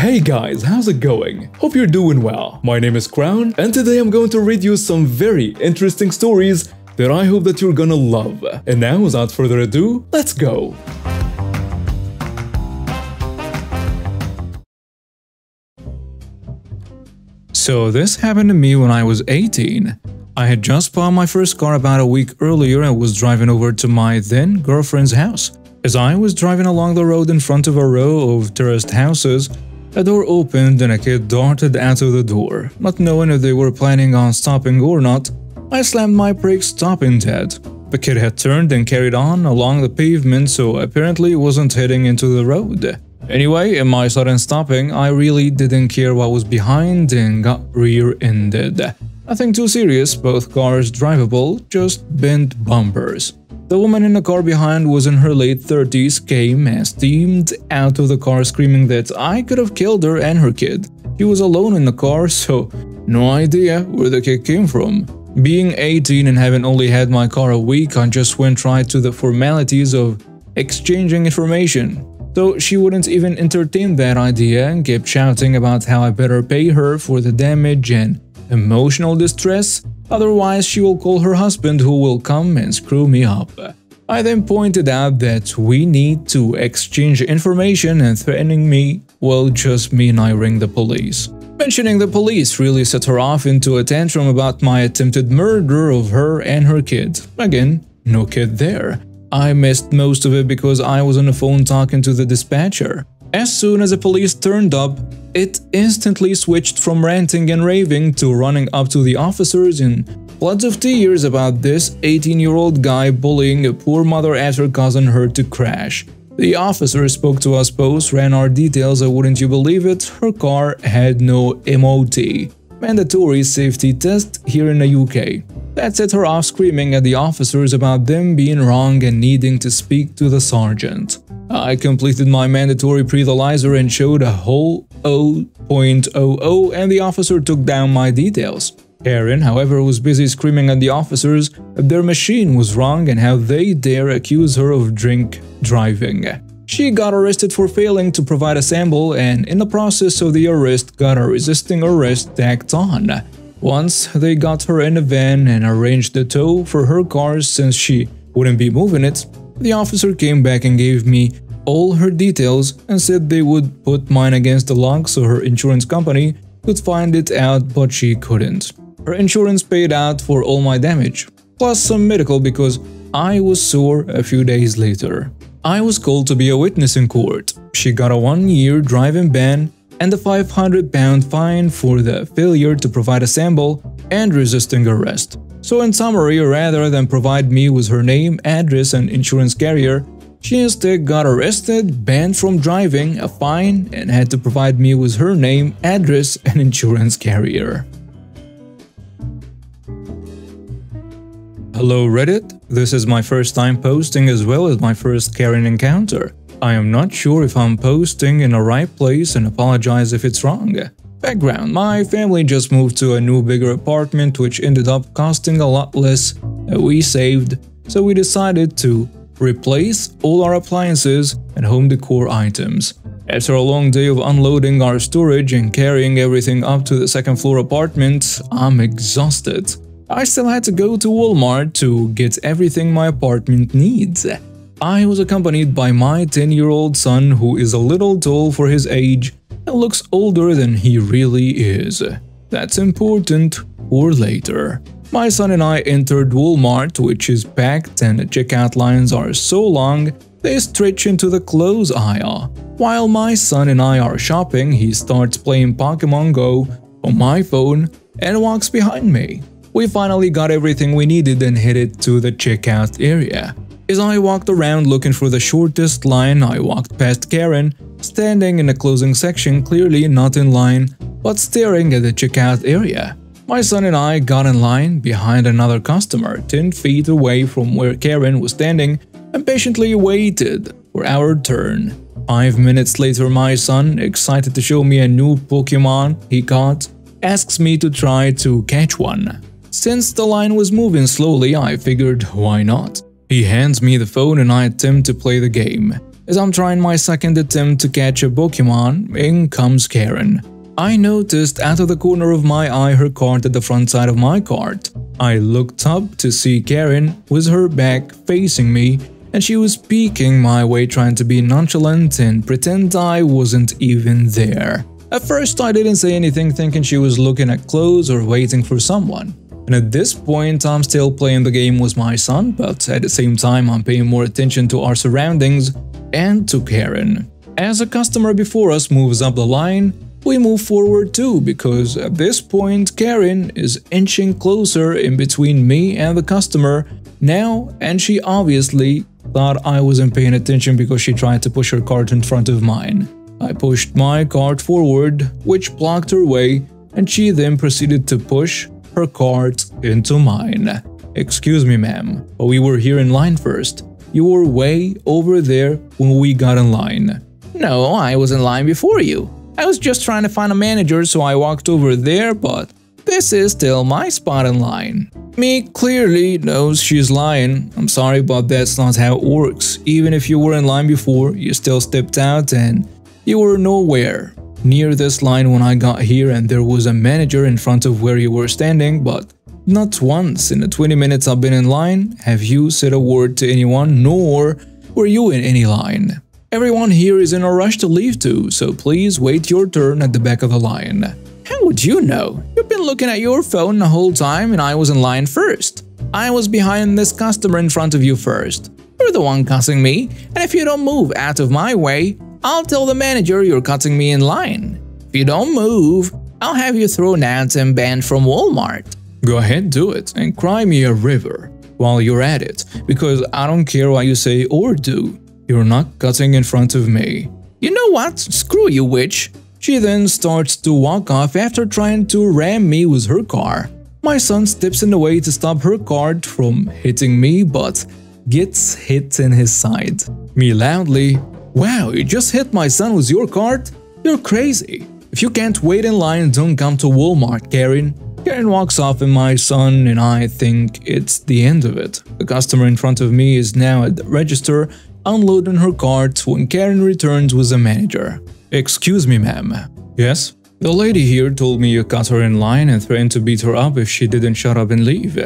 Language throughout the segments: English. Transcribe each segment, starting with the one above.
Hey guys, how's it going? Hope you're doing well. My name is Krown and today I'm going to read you some very interesting stories that I hope that you're gonna love. And now without further ado, let's go! So this happened to me when I was 18. I had just bought my first car about a week earlier and was driving over to my then girlfriend's house. As I was driving along the road in front of a row of terraced houses, a door opened and a kid darted out of the door. Not knowing if they were planning on stopping or not, I slammed my brakes stopping dead. The kid had turned and carried on along the pavement so apparently wasn't heading into the road. Anyway, in my sudden stopping, I really didn't care what was behind and got rear-ended. Nothing too serious, both cars drivable, just bent bumpers. The woman in the car behind was in her late 30s, came and steamed out of the car screaming that I could have killed her and her kid. She was alone in the car, so no idea where the kid came from. Being 18 and having only had my car a week, I just went right to the formalities of exchanging information. So she wouldn't even entertain that idea and kept shouting about how I better pay her for the damage and emotional distress Otherwise, she will call her husband who will come and screw me up. I then pointed out that we need to exchange information and threatening me will just mean I ring the police. Mentioning the police really set her off into a tantrum about my attempted murder of her and her kid. Again, no kid there. I missed most of it because I was on the phone talking to the dispatcher. As soon as the police turned up, it instantly switched from ranting and raving to running up to the officers in floods of tears about this 18-year-old guy bullying a poor mother after cousin her to crash. The officer spoke to us both, ran our details and wouldn't you believe it, her car had no MOT, mandatory safety test here in the UK. That set her off screaming at the officers about them being wrong and needing to speak to the sergeant. I completed my mandatory breathalyzer and showed a whole 0.00 and the officer took down my details. Karen, however, was busy screaming at the officers that their machine was wrong and how they dare accuse her of drink driving. She got arrested for failing to provide a sample and in the process of the arrest got a resisting arrest tacked on. Once they got her in a van and arranged the tow for her car since she wouldn't be moving it, the officer came back and gave me all her details and said they would put mine against the lock so her insurance company could find it out but she couldn't. Her insurance paid out for all my damage, plus some medical because I was sore a few days later. I was called to be a witness in court. She got a one-year driving ban and a 500 pound fine for the failure to provide a sample and resisting arrest. So in summary, rather than provide me with her name, address and insurance carrier, she instead got arrested, banned from driving, a fine, and had to provide me with her name, address and insurance carrier. Hello Reddit, this is my first time posting as well as my first Karen encounter. I am not sure if I'm posting in the right place and apologize if it's wrong. Background, my family just moved to a new bigger apartment which ended up costing a lot less we saved, so we decided to replace all our appliances and home decor items. After a long day of unloading our storage and carrying everything up to the second floor apartment, I'm exhausted. I still had to go to Walmart to get everything my apartment needs. I was accompanied by my 10-year-old son who is a little tall for his age and looks older than he really is. That's important for later. My son and I entered Walmart, which is packed and the checkout lines are so long they stretch into the clothes aisle. While my son and I are shopping, he starts playing Pokemon Go on my phone and walks behind me. We finally got everything we needed and headed to the checkout area. As I walked around looking for the shortest line, I walked past Karen, standing in the closing section clearly not in line, but staring at the checkout area. My son and I got in line behind another customer 10 feet away from where Karen was standing and patiently waited for our turn. Five minutes later my son, excited to show me a new Pokemon he caught, asks me to try to catch one. Since the line was moving slowly, I figured why not. He hands me the phone and I attempt to play the game. As I'm trying my second attempt to catch a Pokemon, in comes Karen. I noticed out of the corner of my eye her cart at the front side of my cart. I looked up to see Karen with her back facing me and she was peeking my way trying to be nonchalant and pretend I wasn't even there. At first I didn't say anything thinking she was looking at clothes or waiting for someone. And at this point I'm still playing the game with my son, but at the same time I'm paying more attention to our surroundings and to Karen. As a customer before us moves up the line, we move forward too because at this point Karen is inching closer in between me and the customer now and she obviously thought I wasn't paying attention because she tried to push her cart in front of mine. I pushed my cart forward, which blocked her way, and she then proceeded to push her cart into mine. Excuse me, ma'am, but we were here in line first. You were way over there when we got in line. No, I was in line before you. I was just trying to find a manager, so I walked over there, but this is still my spot in line. Me clearly knows she's lying. I'm sorry, but that's not how it works. Even if you were in line before, you still stepped out and you were nowhere near this line when I got here and there was a manager in front of where you were standing, but not once in the 20 minutes I've been in line have you said a word to anyone, nor were you in any line. Everyone here is in a rush to leave too, so please wait your turn at the back of the line. How would you know? You've been looking at your phone the whole time and I was in line first. I was behind this customer in front of you first. You're the one cussing me, and if you don't move out of my way, I'll tell the manager you're cutting me in line. If you don't move, I'll have you thrown out and banned from Walmart. Go ahead, do it, and cry me a river while you're at it, because I don't care what you say or do. You're not cutting in front of me. You know what? Screw you, witch. She then starts to walk off after trying to ram me with her car. My son steps in the way to stop her car from hitting me but gets hit in his side. Me loudly, Wow, you just hit my son with your cart? You're crazy. If you can't wait in line, don't come to Walmart, Karen. Karen walks off and my son and I think it's the end of it. The customer in front of me is now at the register unloading her cart when Karen returns with the manager. Excuse me, ma'am. Yes? The lady here told me you cut her in line and threatened to beat her up if she didn't shut up and leave.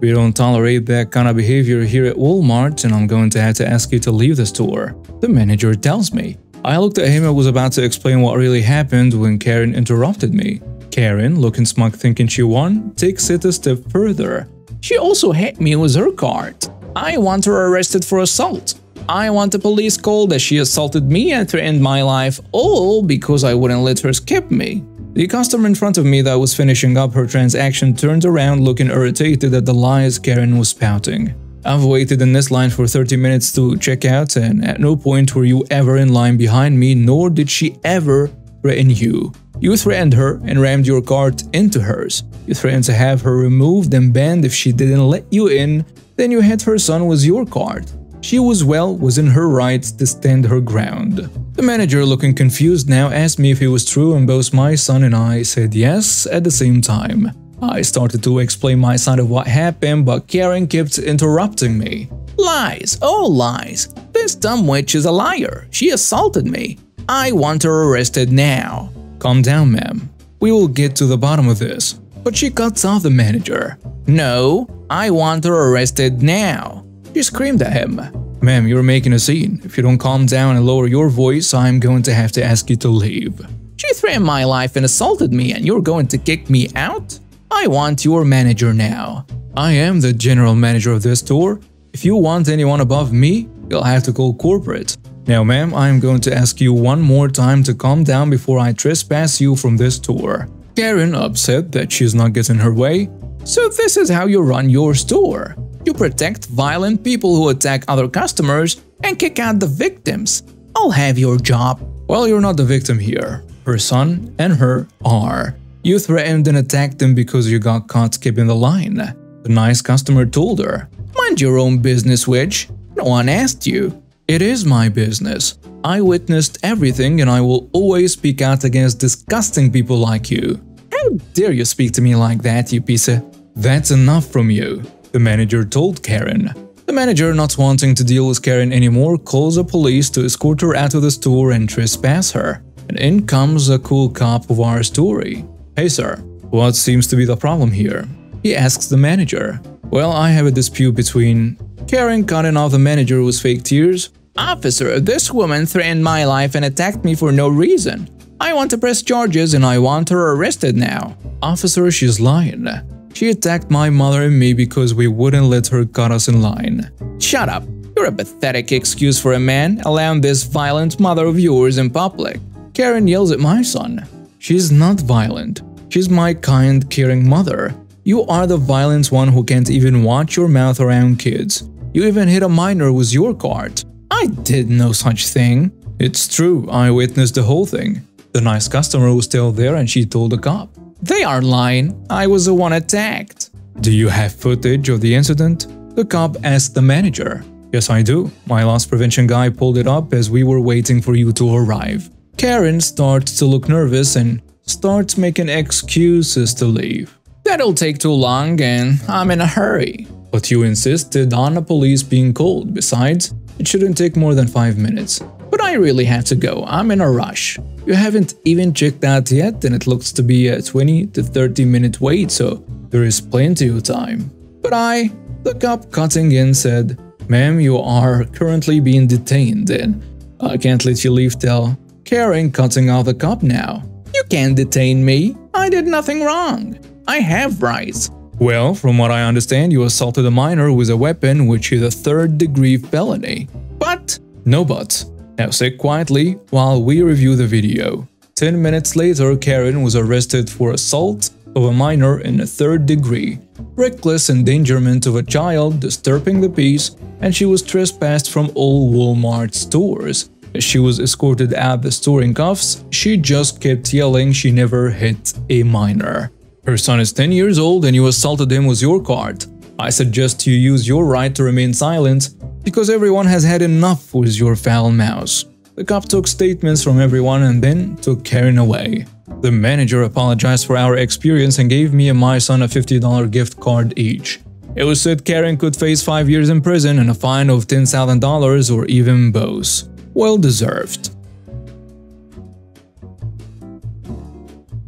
We don't tolerate that kind of behavior here at Walmart and I'm going to have to ask you to leave the store. The manager tells me. I looked at him and was about to explain what really happened when Karen interrupted me. Karen, looking smug thinking she won, takes it a step further. She also hit me with her cart. I want her arrested for assault. I want a police call that she assaulted me and threatened my life, all because I wouldn't let her skip me. The customer in front of me that was finishing up her transaction turned around looking irritated at the lies Karen was spouting. I've waited in this line for 30 minutes to check out and at no point were you ever in line behind me nor did she ever threaten you. You threatened her and rammed your cart into hers. You threatened to have her removed and banned if she didn't let you in, then you hit her son with your cart. She was well within her rights to stand her ground. The manager, looking confused now, asked me if it was true and both my son and I said yes at the same time. I started to explain my side of what happened, but Karen kept interrupting me. Lies, all lies. This dumb witch is a liar. She assaulted me. I want her arrested now. Calm down, ma'am. We will get to the bottom of this. But she cuts off the manager. No, I want her arrested now. She screamed at him. Ma'am, you're making a scene. If you don't calm down and lower your voice, I'm going to have to ask you to leave. She threatened my life and assaulted me and you're going to kick me out? I want your manager now. I am the general manager of this store. If you want anyone above me, you'll have to call corporate. Now ma'am, I am going to ask you one more time to calm down before I trespass you from this store. Karen, upset that she's not getting her way. So this is how you run your store. You protect violent people who attack other customers and kick out the victims. I'll have your job. Well, you're not the victim here. Her son and her are. You threatened and attacked them because you got caught skipping the line. The nice customer told her. Mind your own business, witch. No one asked you. It is my business. I witnessed everything and I will always speak out against disgusting people like you. How dare you speak to me like that, you piece of… That's enough from you the manager told Karen. The manager, not wanting to deal with Karen anymore, calls the police to escort her out of the store and trespass her. And in comes a cool cop of our story. Hey sir, what seems to be the problem here? He asks the manager. Well, I have a dispute between Karen cutting off the manager with fake tears. Officer, this woman threatened my life and attacked me for no reason. I want to press charges and I want her arrested now. Officer, she's lying. She attacked my mother and me because we wouldn't let her cut us in line. Shut up. You're a pathetic excuse for a man allowing this violent mother of yours in public. Karen yells at my son. She's not violent. She's my kind, caring mother. You are the violent one who can't even watch your mouth around kids. You even hit a minor with your cart. I did no such thing. It's true, I witnessed the whole thing. The nice customer was still there and she told the cop. They are lying. I was the one attacked. Do you have footage of the incident? The cop asked the manager. Yes, I do. My loss prevention guy pulled it up as we were waiting for you to arrive. Karen starts to look nervous and starts making excuses to leave. That'll take too long and I'm in a hurry. But you insisted on the police being called. Besides, it shouldn't take more than 5 minutes. I really have to go. I'm in a rush. You haven't even checked out yet and it looks to be a 20 to 30 minute wait, so there is plenty of time. But I… The cop cutting in said, Ma'am, you are currently being detained and I can't let you leave till… Karen cutting off the cop now. You can't detain me. I did nothing wrong. I have rights. Well, from what I understand, you assaulted a minor with a weapon which is a third degree felony. But… No buts. Now sit quietly while we review the video. 10 minutes later, Karen was arrested for assault of a minor in a third degree, reckless endangerment of a child, disturbing the peace, and she was trespassed from all Walmart stores. As she was escorted out the store in cuffs, she just kept yelling she never hit a minor. Her son is 10 years old and you assaulted him with your cart. I suggest you use your right to remain silent because everyone has had enough with your foul mouth. The cop took statements from everyone and then took Karen away. The manager apologized for our experience and gave me and my son a $50 gift card each. It was said Karen could face 5 years in prison and a fine of $10,000 or even both. Well deserved.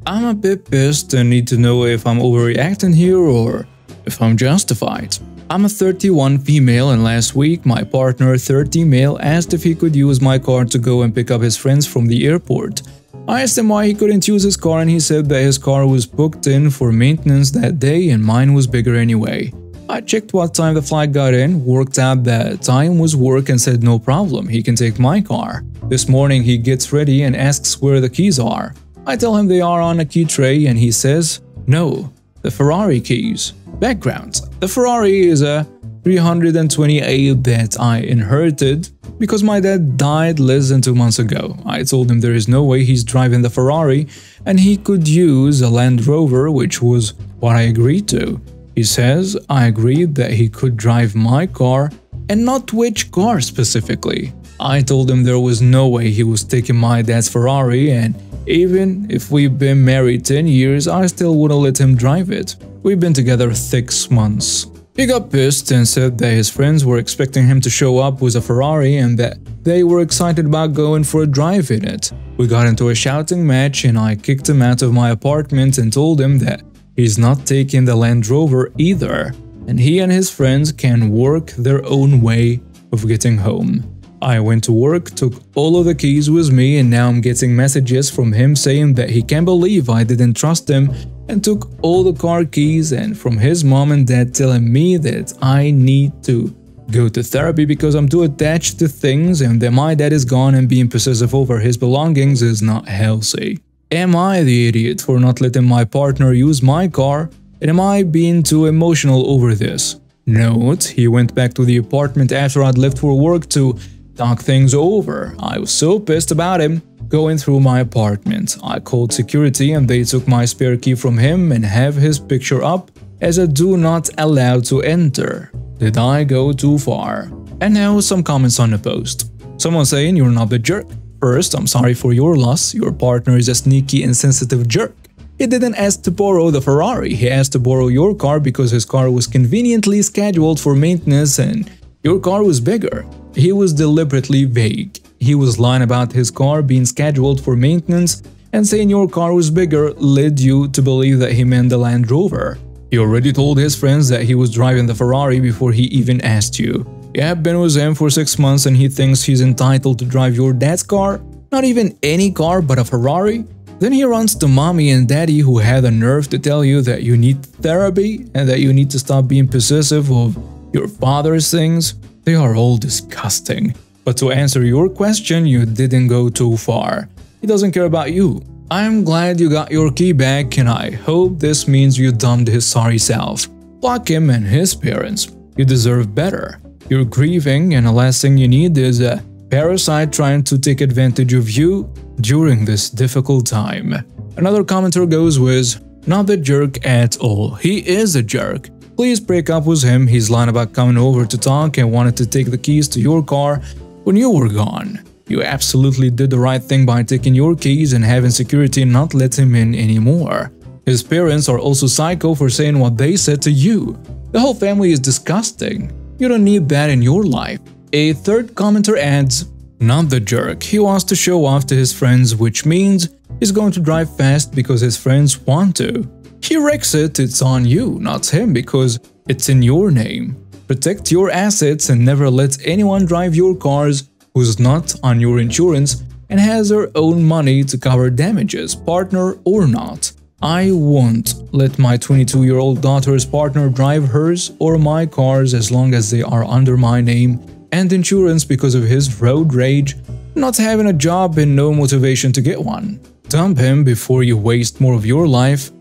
I'm a bit pissed and need to know if I'm overreacting here or if I'm justified. I'm a 31 female and last week my partner 30 male asked if he could use my car to go and pick up his friends from the airport. I asked him why he couldn't use his car and he said that his car was booked in for maintenance that day and mine was bigger anyway. I checked what time the flight got in, worked out that time was work and said no problem, he can take my car. This morning he gets ready and asks where the keys are. I tell him they are on a key tray and he says, no, the Ferrari keys. Background The Ferrari is a 328 that I inherited because my dad died less than two months ago. I told him there is no way he's driving the Ferrari and he could use a Land Rover, which was what I agreed to. He says I agreed that he could drive my car and not which car specifically. I told him there was no way he was taking my dad's Ferrari and even if we've been married 10 years, I still wouldn't let him drive it. We've been together 6 months. He got pissed and said that his friends were expecting him to show up with a Ferrari and that they were excited about going for a drive in it. We got into a shouting match and I kicked him out of my apartment and told him that he's not taking the Land Rover either and he and his friends can work their own way of getting home. I went to work, took all of the keys with me and now I'm getting messages from him saying that he can't believe I didn't trust him and took all the car keys and from his mom and dad telling me that I need to go to therapy because I'm too attached to things and that my dad is gone and being possessive over his belongings is not healthy. Am I the idiot for not letting my partner use my car? And am I being too emotional over this? Note, he went back to the apartment after I'd left for work to talk things over. I was so pissed about him. Going through my apartment, I called security and they took my spare key from him and have his picture up as a do not allow to enter. Did I go too far? And now some comments on the post. Someone saying you're not the jerk. First, I'm sorry for your loss, your partner is a sneaky and insensitive jerk. He didn't ask to borrow the Ferrari, he asked to borrow your car because his car was conveniently scheduled for maintenance and Your car was bigger. He was deliberately vague. He was lying about his car being scheduled for maintenance and saying your car was bigger led you to believe that he meant the Land Rover. He already told his friends that he was driving the Ferrari before he even asked you. Have been with him for 6 months and he thinks he's entitled to drive your dad's car? Not even any car but a Ferrari? Then he runs to mommy and daddy who had the nerve to tell you that you need therapy and that you need to stop being possessive of your father's things. They are all disgusting. But to answer your question, you didn't go too far. He doesn't care about you. I'm glad you got your key back and I hope this means you dumped his sorry self. Fuck him and his parents. You deserve better. You're grieving and the last thing you need is a parasite trying to take advantage of you during this difficult time. Another commenter goes with, not the jerk at all, he is a jerk. Please break up with him, he's lying about coming over to talk and wanted to take the keys to your car when you were gone. You absolutely did the right thing by taking your keys and having security not let him in anymore. His parents are also psycho for saying what they said to you. The whole family is disgusting. You don't need that in your life. A third commenter adds, Not the jerk, he wants to show off to his friends which means he's going to drive fast because his friends want to. He wrecks it, it's on you, not him because it's in your name. Protect your assets and never let anyone drive your cars who's not on your insurance and has her own money to cover damages, partner or not. I won't let my 22 year old daughter's partner drive hers or my cars as long as they are under my name and insurance because of his road rage, not having a job and no motivation to get one. Dump him before you waste more of your life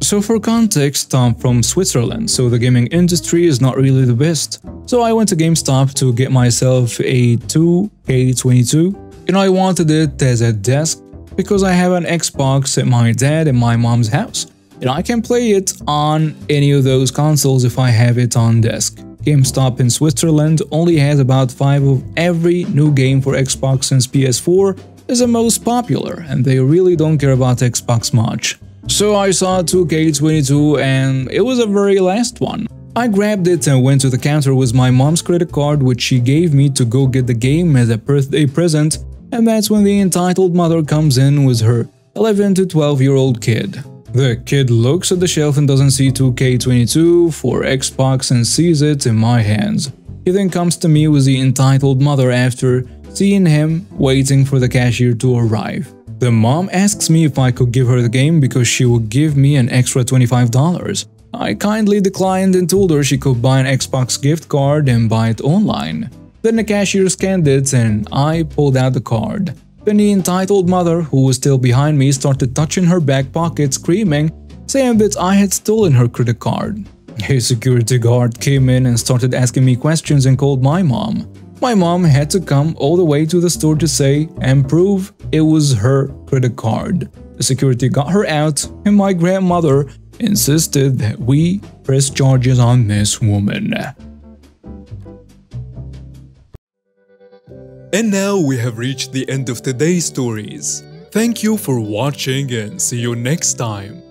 So for context, I'm from Switzerland, so the gaming industry is not really the best. So I went to GameStop to get myself a 2K22. and I wanted it as a desk because I have an Xbox at my dad and my mom's house. And I can play it on any of those consoles if I have it on desk. GameStop in Switzerland only has about 5 of every new game for Xbox since PS4 is the most popular, and they really don't care about Xbox much. So I saw 2K22 and it was a very last one. I grabbed it and went to the counter with my mom's credit card which she gave me to go get the game as a birthday present and that's when the entitled mother comes in with her 11 to 12 year old kid. The kid looks at the shelf and doesn't see 2K22 for Xbox and sees it in my hands. He then comes to me with the entitled mother after seeing him waiting for the cashier to arrive. The mom asks me if I could give her the game because she would give me an extra $25. I kindly declined and told her she could buy an Xbox gift card and buy it online. Then the cashier scanned it and I pulled out the card. Then the entitled mother, who was still behind me, started touching her back pocket screaming, saying that I had stolen her credit card. A security guard came in and started asking me questions and called my mom. My mom had to come all the way to the store to say and prove it was her credit card. The security got her out, and my grandmother insisted that we press charges on this woman. And now we have reached the end of today's stories. Thank you for watching and see you next time.